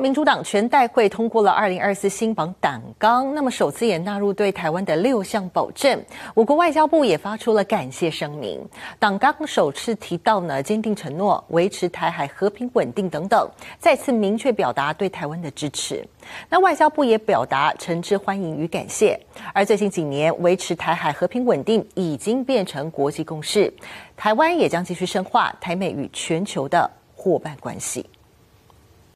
民主党全代会通过了二零二四新榜党纲那么首次也纳入对台湾的六项保证。我国外交部也发出了感谢声明。党纲首次提到呢坚定承诺维持台海和平稳定等等再次明确表达对台湾的支持。那外交部也表达诚挚欢迎与感谢而最近几年维持台海和平稳定已经变成国际共识。台湾也将继续深化台美与全球的伙伴关系。